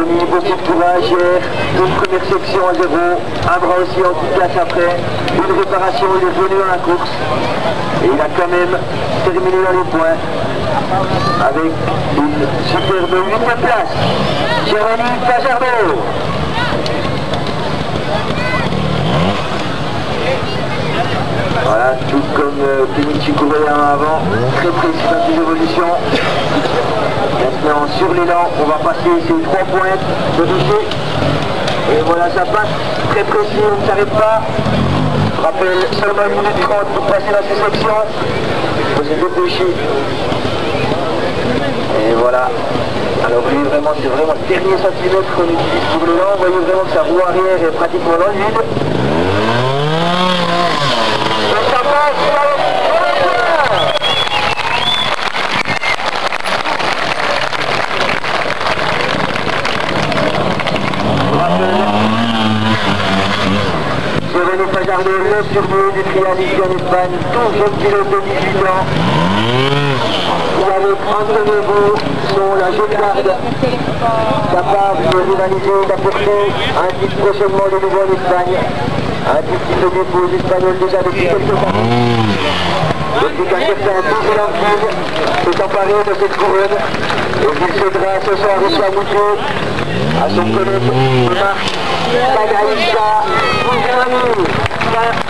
Beaucoup de courage. Une première section à zéro. Un bras aussi en place après. Une réparation, il est venu dans la course. Et il a quand même terminé dans les points. Avec une superbe 8 place. Jérémy Fajardo. Voilà, tout comme euh, Kenichi avant, très précis dans ses évolutions. Maintenant, sur l'élan, on va passer ces trois pointes de dossier. Et voilà, ça passe très précis, on ne s'arrête pas. Je rappelle, seulement une minute 30 pour passer dans ces sections. Il faut se. Et voilà. Alors lui, vraiment, c'est vraiment le dernier centimètre qu'on utilise pour l'élan. Vous voyez vraiment que sa roue arrière est pratiquement dans le vide. Et ça passe dans le Fajardo, le turbo du trialiste en Espagne, tout jeune pilote de 18 ans. Il avec Antonio Beau, sont la jeune garde, capable de rivaliser, d'apporter un titre prochainement de nouveau en Espagne. Un titre qui se dépose espagnol déjà depuis quelques années. Depuis qu'un certain Double Anquille s'est emparé de cette couronne et qu'il cédera ce soir au Chamoutier à son collègue de marche, Tagaïsa Bouzani. Jérémy Fajardo, la